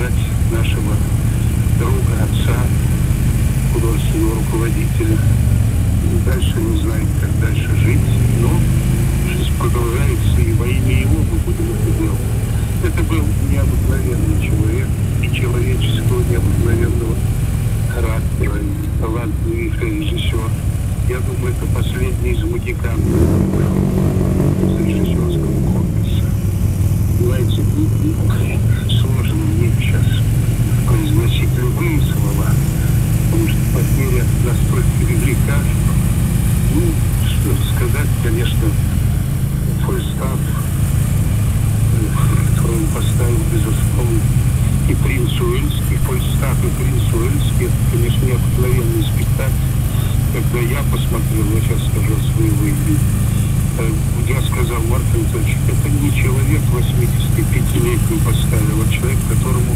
Провожать нашего друга, отца, художественного руководителя. И дальше не знаем, как дальше жить, но жизнь продолжается, и во имя его мы будем это делать. Это был необыкновенный человек, и человеческого необыкновенного принц Уэльский, фольстав и принц Уэльский, это, конечно, необыкновенный спектакль. Когда я посмотрел, я сейчас скажу свою выявление, я сказал, Марк Анатольевич, это не человек 85-летний поставил, а человек, которому